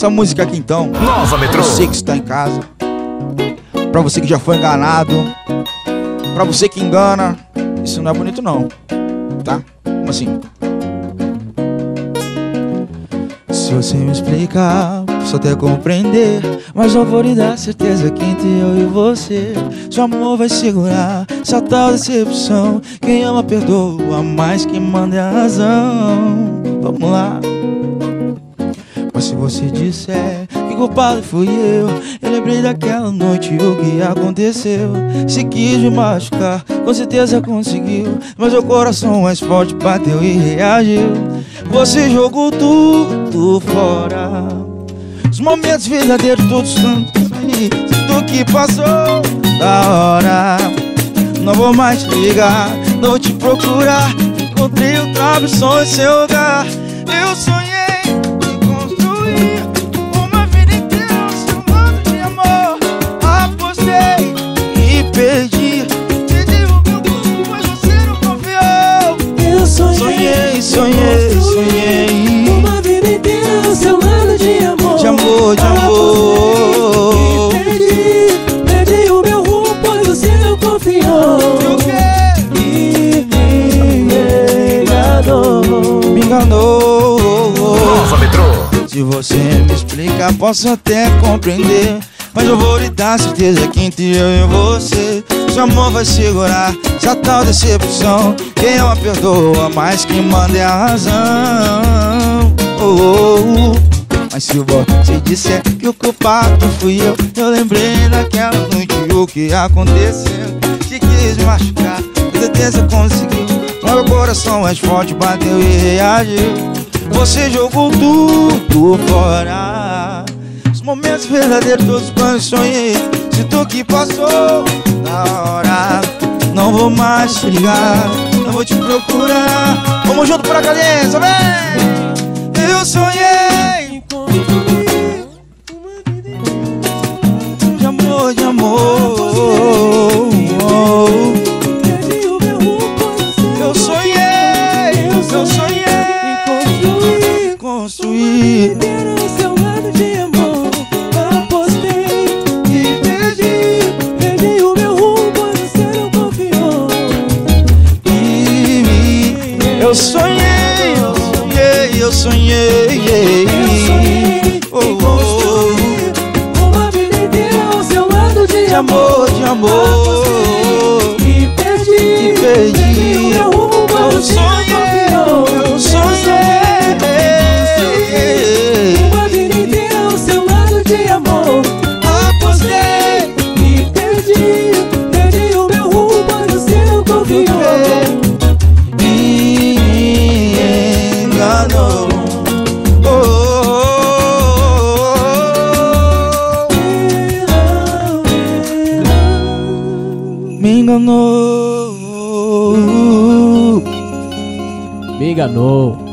essa música aqui então. Nova Metrô. Você que está em casa. Pra você que já foi enganado. Pra você que engana. Isso não é bonito não. Tá? Como assim? Se você me explicar, posso até compreender Mas não vou lhe dar certeza que entre eu e você Seu amor vai segurar essa tal decepção Quem ama perdoa, mas quem manda é a razão Vamos lá mas se você disser que culpado fui eu Eu lembrei daquela noite o que aconteceu. Se quis me machucar, com certeza conseguiu. Mas o coração mais forte bateu e reagiu. Você jogou tudo fora. Os momentos verdadeiros todos santos Tudo que passou da hora. Não vou mais te ligar, não te procurar. Encontrei outra pessoa em seu lugar. Eu sonhei Sonhei, sonhei. Uma vida inteira ao seu lado de amor De amor, de amor. E perdi, perdi o meu rumo Pois você não confiou E o quê? E me enganou Me enganou. Nova Metrô. Se você me explica, posso até compreender. Mas eu vou lhe dar certeza que entre eu e você Seu amor vai segurar essa tal decepção. Quem ama perdoa, mas quem manda é a razão. Oh, oh, oh. Mas se você disser que o culpado fui eu Eu lembrei daquela noite o que aconteceu. Se quis me machucar, com certeza conseguiu. Mas meu coração mais forte bateu e reagiu. Você jogou tudo fora. Os momentos verdadeiros, todos os planos sonhei Se tu que passou da hora Não vou mais te ligar Não vou te procurar. Vamos junto pra cadência, vem! Eu sonhei de amor, de amor Eu sonhei, eu sonhei construir Construir eu sonhei. Eu sonhei Oh, em oh, construir uma vida inteira ao seu lado de, de amor, de amor. E perdi, E perdi. o enganou. Me enganou.